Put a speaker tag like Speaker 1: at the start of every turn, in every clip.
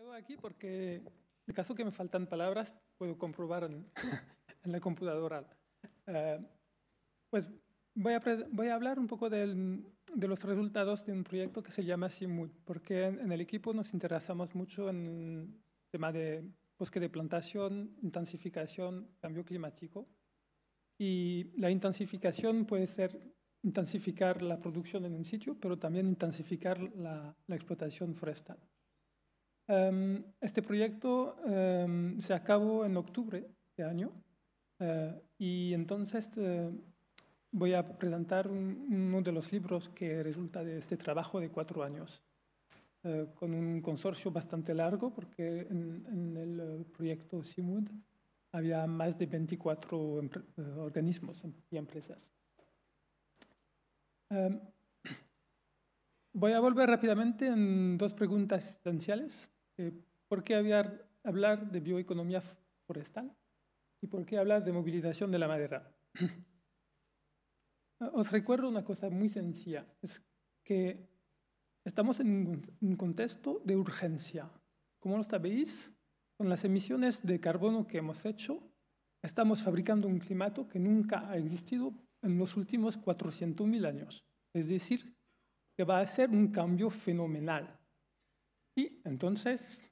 Speaker 1: quedo aquí porque en caso que me faltan palabras, puedo comprobar en, en la computadora. Eh, pues voy a, voy a, hablar un poco del, de los resultados de un proyecto que se llama SIMUD, porque en, en, el equipo nos interesamos mucho en el tema de bosque de plantación, intensificación, cambio climático. Y la intensificación puede ser intensificar la producción en un sitio, pero también intensificar la, la explotación forestal. Um, este proyecto um, se acabó en octubre de año uh, y entonces uh, voy a presentar un, uno de los libros que resulta de este trabajo de cuatro años, uh, con un consorcio bastante largo porque en, en el proyecto CIMUD había más de 24 organismos y empresas. Um, voy a volver rápidamente en dos preguntas esenciales. Eh, ¿Por qué hablar, hablar de bioeconomía forestal? ¿Y por qué hablar de movilización de la madera? Os recuerdo una cosa muy sencilla, es que estamos en un contexto de urgencia. Como lo sabéis, con las emisiones de carbono que hemos hecho, estamos fabricando un clima que nunca ha existido en los últimos 400.000 años. Es decir, que va a ser un cambio fenomenal. Y entonces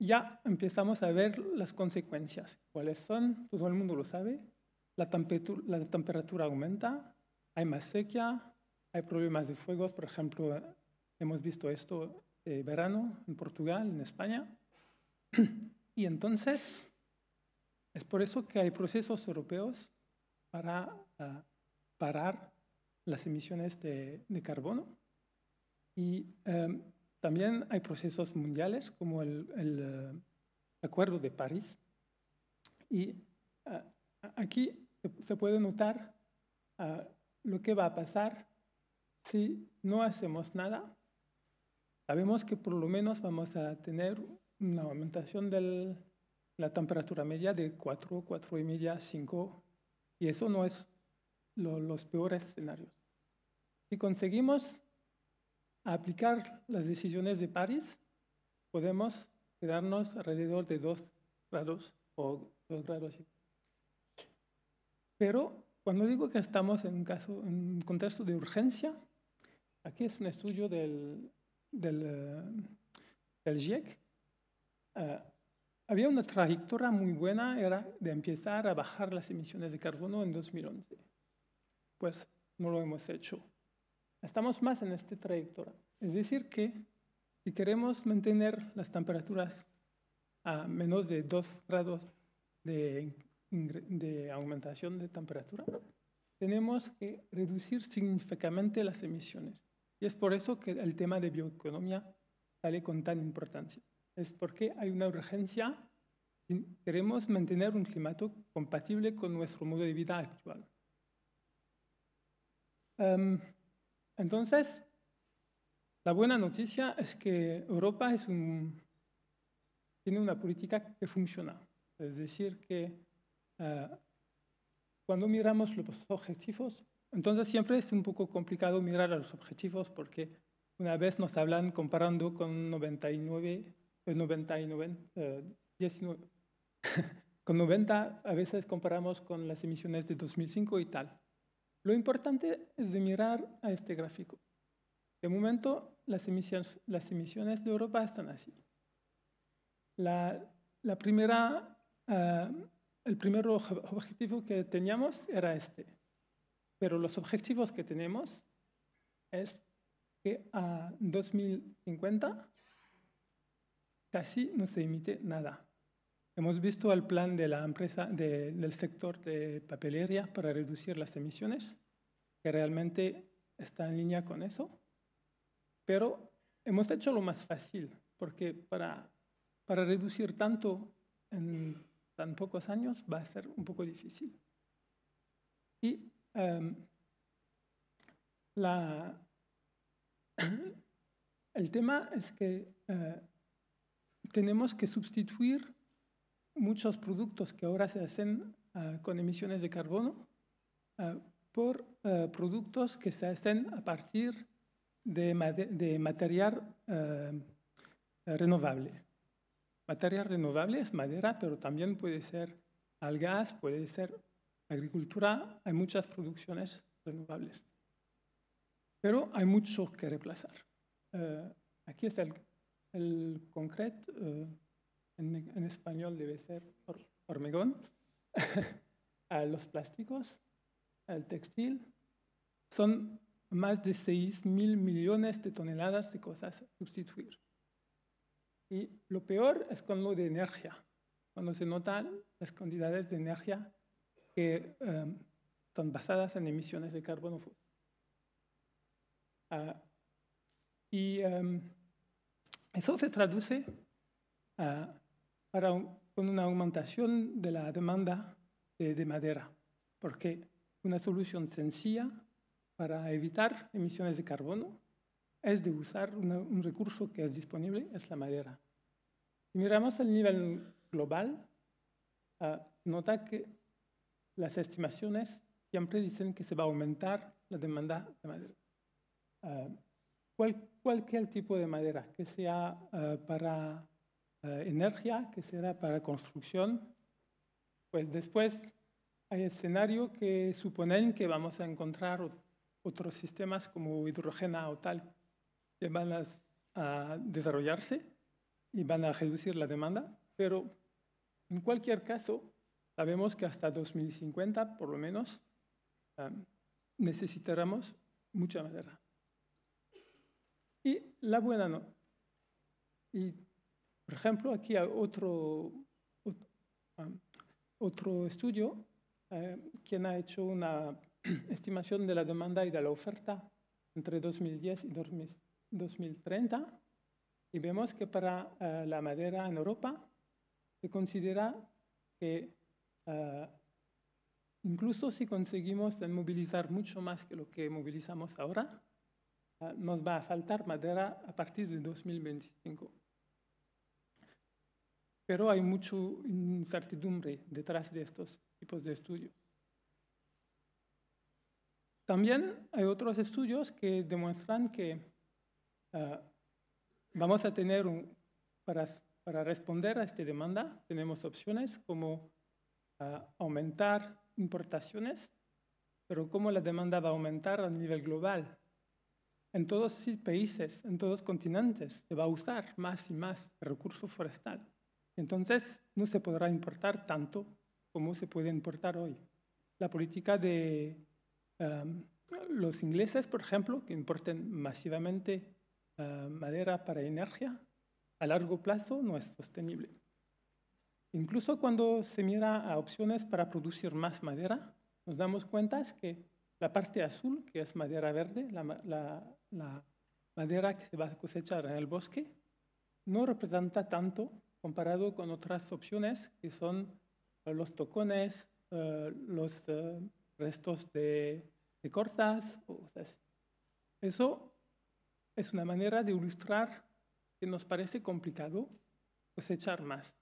Speaker 1: ya empezamos a ver las consecuencias. ¿Cuáles son? Todo el mundo lo sabe. La temperatura, la temperatura aumenta, hay más sequía, hay problemas de fuegos. Por ejemplo, hemos visto esto de verano en Portugal, en España. Y entonces, es por eso que hay procesos europeos para uh, parar las emisiones de, de carbono. Y um, también hay procesos mundiales como el, uh, Acuerdo de París. Y uh, aquí se, puede notar uh, lo que va a pasar si no hacemos nada. Sabemos que por lo menos vamos a tener una aumentación de la temperatura media de 4, 4 y media, 5, y eso no es lo, los peores escenarios. Si conseguimos a aplicar las decisiones de París, podemos quedarnos alrededor de 2 grados o 2 grados. Pero cuando digo que estamos en un, caso, en un contexto de urgencia, aquí es un estudio del, del, del GIEC. Uh, había una trayectoria muy buena, era de empezar a bajar las emisiones de carbono en 2011. Pues no lo hemos hecho. Estamos más en esta trayectoria. Es decir, que si queremos mantener las temperaturas a menos de 2 grados de, de, aumentación de temperatura, tenemos que reducir significativamente las emisiones. Y es por eso que el tema de bioeconomía sale con tan importancia. Es porque hay una urgencia y queremos mantener un clima compatible con nuestro modo de vida actual. Um, entonces, la buena noticia es que Europa tiene una política que funciona. Es decir, que uh, cuando miramos los objetivos, entonces siempre es un poco complicado mirar a los objetivos porque una vez nos hablan comparando con 99, 99 uh, 19, con 90 a veces comparamos con las emisiones de 2005 y tal. Lo importante es de mirar a este gráfico. De momento, las emisiones, las emisiones de Europa están así. Uh, el primer objetivo que teníamos era este. Pero los objetivos que tenemos es que a 2050 casi no se emite nada. Hemos visto el plan de la empresa de, del sector de papelería para reducir las emisiones, que realmente está en línea con eso, pero hemos hecho lo más fácil, porque para, para reducir tanto en tan pocos años va a ser un poco difícil. Y um, la, el tema es que uh, tenemos que sustituir muchos productos que ahora se hacen uh, con emisiones de carbono uh, por uh, productos que se hacen a partir de, de material renovable. materias renovables, madera, pero también puede ser al gas, puede ser agricultura, hay muchas producciones renovables. Pero hay mucho que reemplazar. Aquí está el, el concreto, en, en, español debe ser hormigón, a los plásticos, al textil. Son más de 6 mil millones de toneladas de cosas a sustituir. Y lo peor es con lo de energía, cuando se notan las cantidades de energía que um, son basadas en emisiones de carbono. Uh, y um, eso se traduce uh, para un, con una aumentación de la demanda de, de madera, porque una solución sencilla para evitar emisiones de carbono es de usar una, un recurso que es disponible, es la madera. Si miramos el nivel global, uh, nota que las estimaciones siempre dicen que se va a aumentar la demanda de madera. Uh, cual, cualquier tipo de madera, que sea uh, para energía, que sea para construcción, pues después hay escenarios que suponen que vamos a encontrar otros sistemas como hidrógeno o tal que van a, desarrollarse y van a reducir la demanda, pero en cualquier caso sabemos que hasta 2050 por lo menos um, necesitaremos mucha madera. Y la buena no. Y por ejemplo, aquí hay otro, otro estudio, eh, quien ha hecho una estimación de la demanda y de la oferta entre 2010 y 2030 y vemos que para uh, la madera en Europa se considera que uh, incluso si conseguimos movilizar mucho más que lo que movilizamos ahora, uh, nos va a faltar madera a partir de 2025. Pero hay mucha incertidumbre detrás de estos tipos de estudios. También hay otros estudios que demuestran que uh, vamos a tener, un, para, para, responder a esta demanda, tenemos opciones como uh, aumentar importaciones, pero cómo la demanda va a aumentar a nivel global. En todos países, en todos continentes, se va a usar más y más recurso forestal. Entonces, no se podrá importar tanto como se puede importar hoy. La política de Um, los ingleses, por ejemplo, que importen masivamente uh, madera para energía, a largo plazo no es sostenible. Incluso cuando se mira a opciones para producir más madera, nos damos cuenta que la parte azul, que es madera verde, la, la, la madera que se va a cosechar en el bosque, no representa tanto comparado con otras opciones que son uh, los tocones, uh, los uh, restos de, cortas. Eso es una manera de ilustrar que nos parece complicado cosechar más.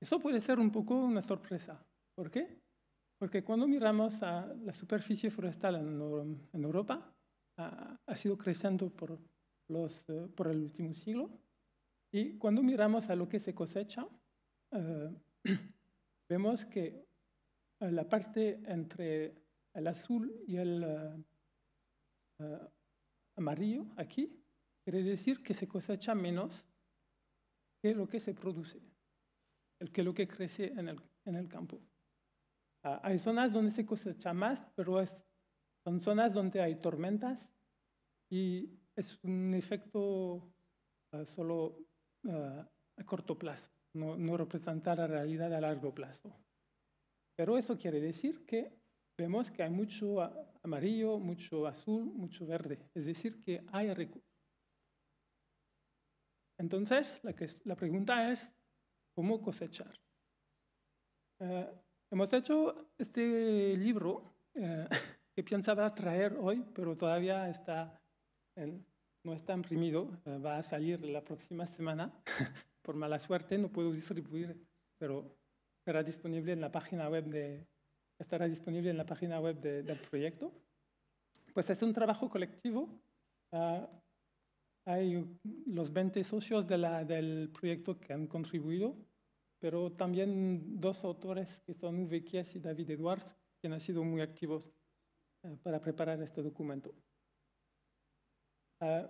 Speaker 1: Eso puede ser un poco una sorpresa. ¿Por qué? Porque cuando miramos a la superficie forestal en, Europa, ha, sido creciendo por, los, por el último siglo. Y cuando miramos a lo que se cosecha, uh, vemos que la parte entre el azul y el uh, uh, amarillo aquí, quiere decir que se cosecha menos que lo que se produce, el que lo que crece en el, en el campo. Uh, hay zonas donde se cosecha más, pero es, son zonas donde hay tormentas y es un efecto solo a corto plazo, no, no representa la realidad a largo plazo. Pero eso quiere decir que vemos que hay mucho amarillo, mucho azul, mucho verde. Es decir, que hay recursos. Entonces, la, que, la, pregunta es, ¿cómo cosechar? Eh, hemos hecho este libro eh, que pensaba traer hoy, pero todavía está en, no está imprimido, eh, va a salir la próxima semana. Por mala suerte no puedo distribuir, pero estará disponible en la página web de, del proyecto. Pues es un trabajo colectivo uh, hay los 20 socios del proyecto que han contribuido, pero también dos autores que son Uwe Kies y David Edwards, que han sido muy activos eh, para preparar este documento. Uh,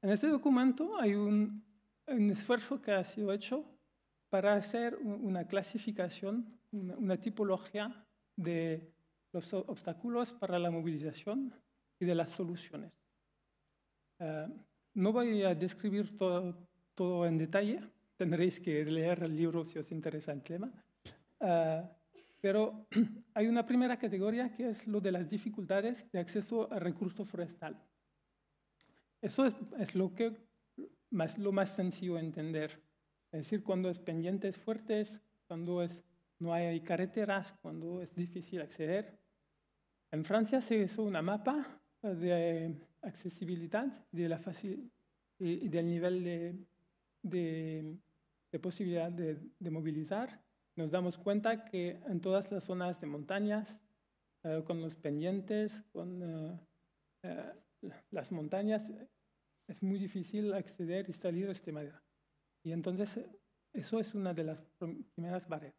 Speaker 1: en este documento hay un, un, esfuerzo que ha sido hecho para hacer una clasificación, una, una tipología de los obstáculos para la movilización y de las soluciones. Uh, no voy a describir todo, todo, en detalle, tendréis que leer el libro si os interesa el tema, uh, pero hay una primera categoría que es lo de las dificultades de acceso al recurso forestal. Eso es, es lo, que, más, lo más sencillo de entender, es decir, cuando es pendientes fuertes, cuando es, no hay carreteras, cuando es difícil acceder. En Francia se hizo una mapa de accesibilidad de la y, del nivel de, de, de posibilidad de, de, movilizar, nos damos cuenta que en todas las zonas de montañas, uh, con los pendientes, con uh, uh, las montañas, es muy difícil acceder y salir de esta manera. Y entonces eso es una de las primeras barreras.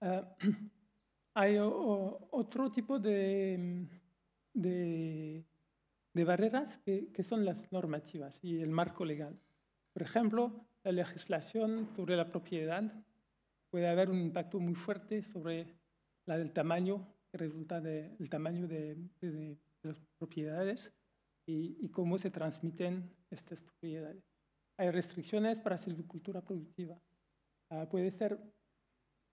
Speaker 1: hay o, otro tipo de de, de barreras que, son las normativas y el marco legal. Por ejemplo, la legislación sobre la propiedad puede haber un impacto muy fuerte sobre la del tamaño que resulta del de, tamaño de, las propiedades y, y, cómo se transmiten estas propiedades. Hay restricciones para silvicultura productiva. Uh, puede ser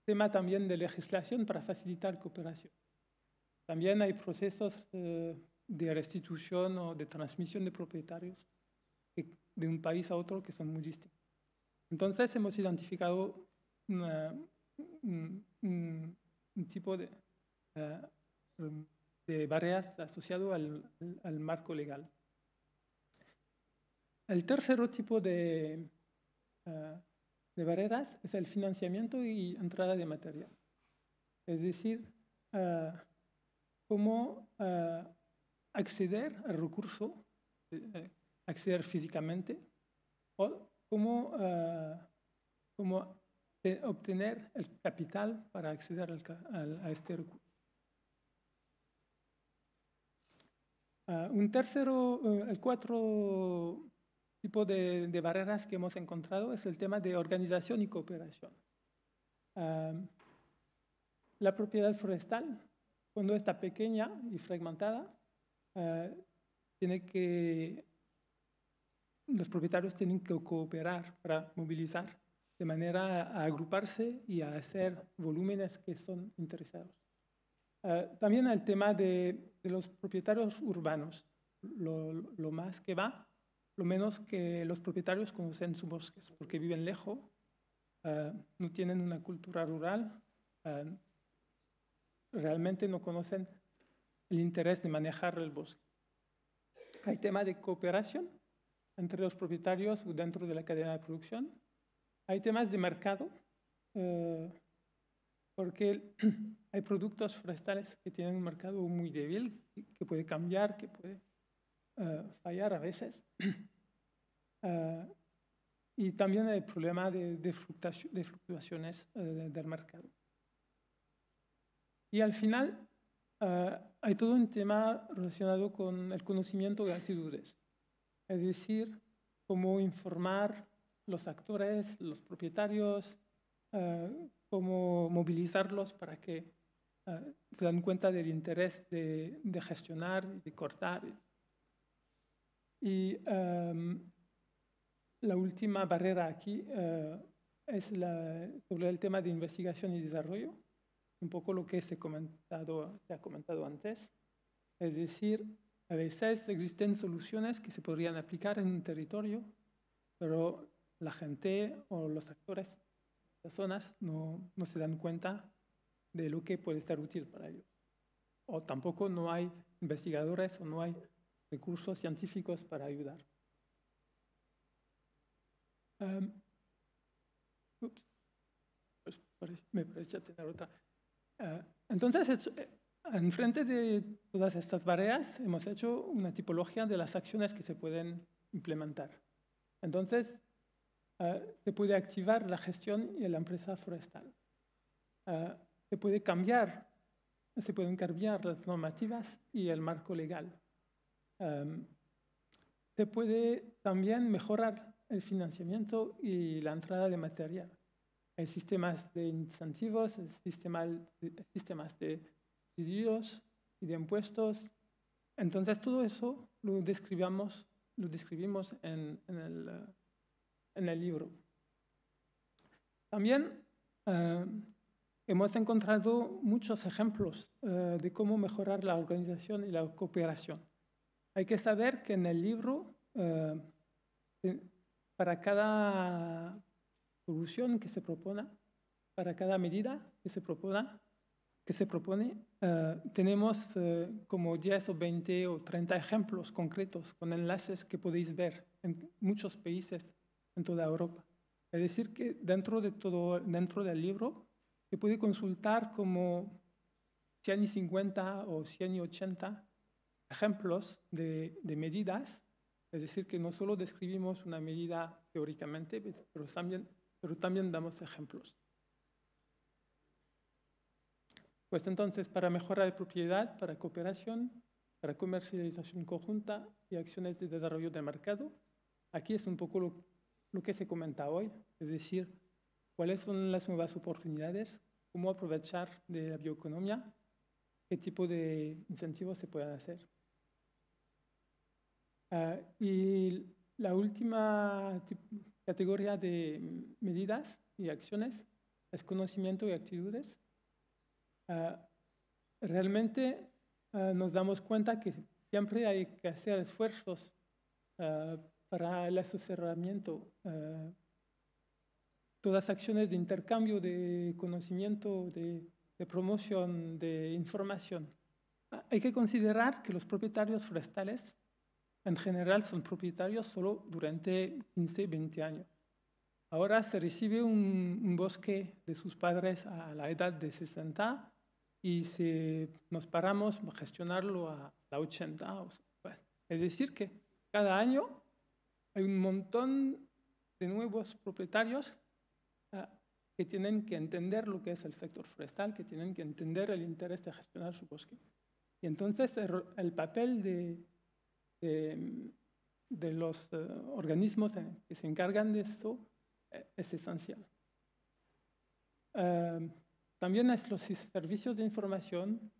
Speaker 1: tema también de legislación para facilitar cooperación. También hay procesos eh, de restitución o de transmisión de propietarios de un país a otro que son muy distintos. Entonces hemos identificado una, un, un, un, tipo de, uh, de barreras asociado al, al, marco legal. El tercer tipo de, uh, de barreras es el financiamiento y entrada de material. Es decir, uh, cómo uh, acceder al recurso, eh, acceder físicamente, o cómo, cómo obtener el capital para acceder al, al, a este recurso. Uh, un tercero, el cuatro tipo de, barreras que hemos encontrado es el tema de organización y cooperación. la propiedad forestal cuando está pequeña y fragmentada, uh, tiene que, los propietarios tienen que cooperar para movilizar de manera a agruparse y a hacer volúmenes que son interesados. Uh, también el tema de, los propietarios urbanos, lo, más que va, lo menos que los propietarios conocen sus bosques, porque viven lejos, uh, no tienen una cultura rural, realmente no conocen el interés de manejar el bosque. Hay tema de cooperación entre los propietarios dentro de la cadena de producción. Hay temas de mercado, eh, porque hay productos forestales que tienen un mercado muy débil, que puede cambiar, que puede uh, fallar a veces. Uh, y también el problema de, de, fluctuaciones uh, del mercado. Y al final hay todo un tema relacionado con el conocimiento de actitudes, es decir, cómo informar los actores, los propietarios, cómo movilizarlos para que uh, se dan cuenta del interés de, de gestionar, de cortar. Y um, la última barrera aquí es la, sobre el tema de investigación y desarrollo un poco lo que se, comentado, se ha comentado antes. Es decir, a veces existen soluciones que se podrían aplicar en un territorio, pero la gente o los actores, personas, no, no se dan cuenta de lo que puede ser útil para ellos. O tampoco no hay investigadores o no hay recursos científicos para ayudar. Um, ups, pues me parecía tener otra. Uh, entonces, es, enfrente de todas estas barreras hemos hecho una tipología de las acciones que se pueden implementar. Entonces, eh, se puede activar la gestión y la empresa forestal. Eh, se puede cambiar, se pueden cambiar las normativas y el marco legal. Em, se puede también mejorar el financiamiento y la entrada de material. Hay sistemas de incentivos, sistemas, sistemas de subsidios y de impuestos. Entonces, todo eso lo describimos, lo describimos en, el, en el, libro. También eh, hemos encontrado muchos ejemplos eh, de cómo mejorar la organización y la cooperación. Hay que saber que en el libro, eh, para cada solución que se propone, para cada medida que se propone, que se propone eh, tenemos eh, como 10 o 20 o 30 ejemplos concretos con enlaces que podéis ver en muchos países en toda Europa. Es decir, que dentro, de todo, dentro del libro se puede consultar como 100 y 50 o 100 y 80 ejemplos de, de medidas. Es decir, que no solo describimos una medida teóricamente, pero también pero también damos ejemplos. Pues entonces, para mejorar la propiedad, para cooperación, para comercialización conjunta y acciones de desarrollo de mercado, aquí es un poco lo, que se comenta hoy, es decir, cuáles son las nuevas oportunidades, cómo aprovechar de la bioeconomía, qué tipo de incentivos se pueden hacer. Ah, y la última categoría de medidas y acciones es conocimiento y actitudes. Ah, realmente ah, nos damos cuenta que siempre hay que hacer esfuerzos para el asesoramiento, todas acciones de intercambio de conocimiento, de, de promoción, de información. Hay que considerar que los propietarios forestales en general son propietarios solo durante 15, 20 años. Ahora se recibe un, bosque de sus padres a la edad de 60 y si nos paramos a gestionarlo a la 80. es decir, que cada año hay un montón de nuevos propietarios ah, que tienen que entender lo que es el sector forestal, que tienen que entender el interés de gestionar su bosque. Y entonces el papel de, los eh, organismos que se encargan de esto eh, es esencial. Eh, también es los servicios de información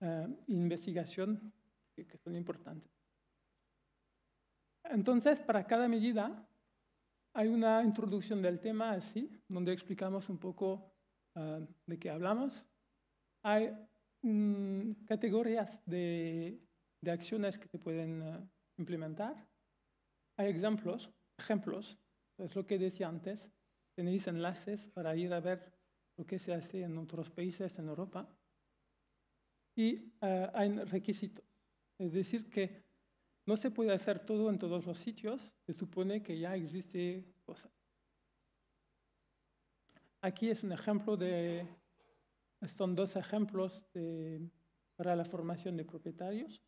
Speaker 1: e investigación que, son importantes. Entonces, para cada medida hay una introducción del tema así, donde explicamos un poco de qué hablamos. Hay mm, categorías de de acciones que se pueden eh, implementar. Hay ejemplos, ejemplos, es lo que decía antes, tenéis enlaces para ir a ver lo que se hace en otros países en Europa. Y eh, hay requisitos, es decir, que no se puede hacer todo en todos los sitios, se supone que ya existe cosa. Aquí es un ejemplo de, son dos ejemplos para la formación de propietarios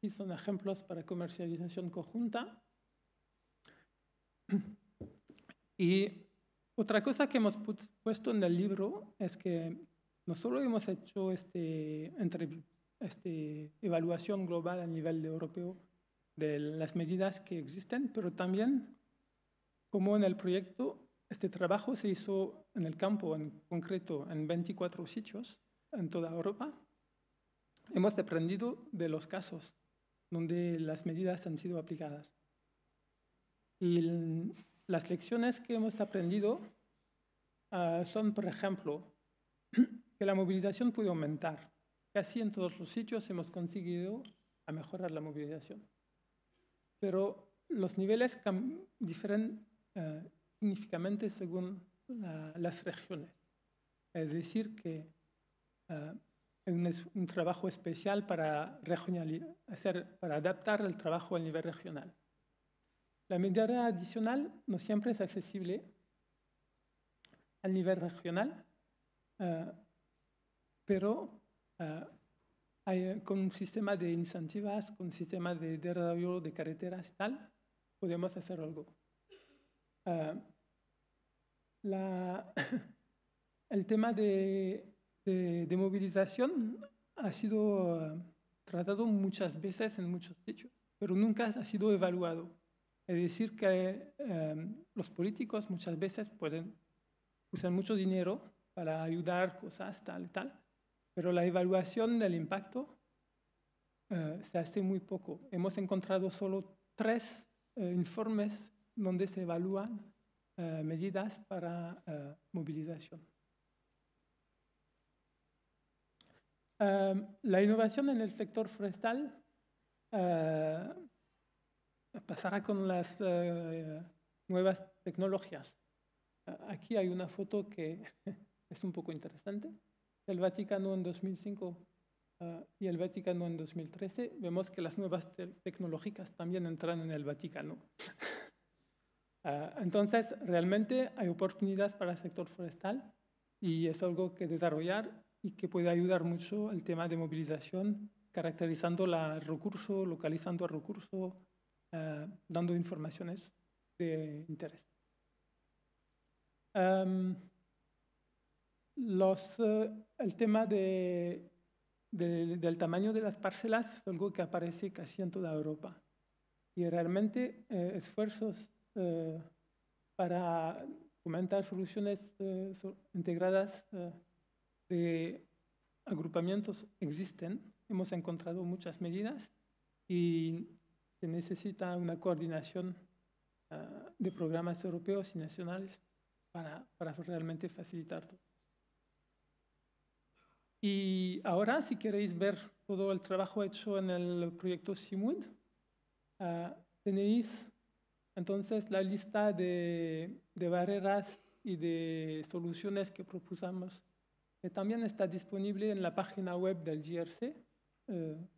Speaker 1: y son ejemplos para comercialización conjunta. Y otra cosa que hemos puesto en el libro es que no solo hemos hecho este, este evaluación global a nivel europeo de las medidas que existen, pero también, como en el proyecto, este trabajo se hizo en el campo, en concreto, en 24 sitios en toda Europa, hemos aprendido de los casos donde las medidas han sido aplicadas. Y las lecciones que hemos aprendido ah, son, por ejemplo, que la movilización puede aumentar. Casi en todos los sitios hemos conseguido mejorar la movilización. Pero los niveles difieren ah, significativamente según las regiones. Es decir, que ah, un, un trabajo especial para, hacer, para adaptar el trabajo al nivel regional. La medida adicional no siempre es accesible al nivel regional. Eh, pero hay, con un sistema de incentivas, con un sistema de desarrollo de carreteras tal, podemos hacer algo. La, el tema de, de, movilización ha sido eh, tratado muchas veces en muchos sitios, pero nunca ha sido evaluado. Es decir, que eh, los políticos muchas veces pueden usar mucho dinero para ayudar cosas tal y tal, pero la evaluación del impacto eh, se hace muy poco. Hemos encontrado solo tres informes donde se evalúan eh, medidas para eh, movilización. La innovación en el sector forestal eh, pasará con las nuevas tecnologías. Aquí hay una foto que es un poco interesante. El Vaticano en 2005 y el Vaticano en 2013. Vemos que las nuevas tecnológicas también entran en el Vaticano. Ah, entonces, realmente hay oportunidades para el sector forestal y es algo que desarrollar y que puede ayudar mucho el tema de movilización, caracterizando el recurso, localizando el recurso, ah, dando informaciones de interés. Los, eh, el tema de, del tamaño de las parcelas es algo que aparece casi en toda Europa. Y realmente eh, esfuerzos eh, para fomentar soluciones eh, integradas eh, de agrupamientos existen. Hemos encontrado muchas medidas y se necesita una coordinación de programas europeos y nacionales para, para realmente facilitar todo. Y ahora, si queréis ver todo el trabajo hecho en el proyecto SIMUD, tenéis entonces, la lista de, barreras y de soluciones que propusimos también está disponible en la página web del GRC, eh,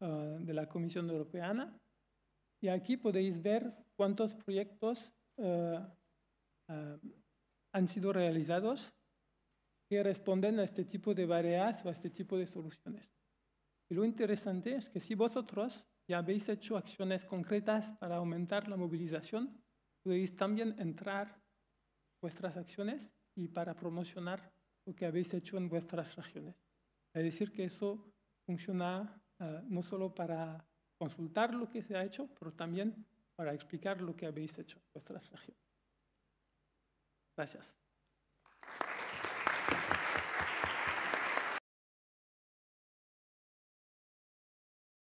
Speaker 1: ah, de la Comisión Europea. Y aquí podéis ver cuántos proyectos ah, han sido realizados que responden a este tipo de barreras o a este tipo de soluciones. Y lo interesante es que si vosotros ya habéis hecho acciones concretas para aumentar la movilización, podéis también entrar vuestras acciones y para promocionar lo que habéis hecho en vuestras regiones. Es decir, que eso funciona eh, no solo para consultar lo que se ha hecho, pero también para explicar lo que habéis hecho en vuestras regiones. Gracias.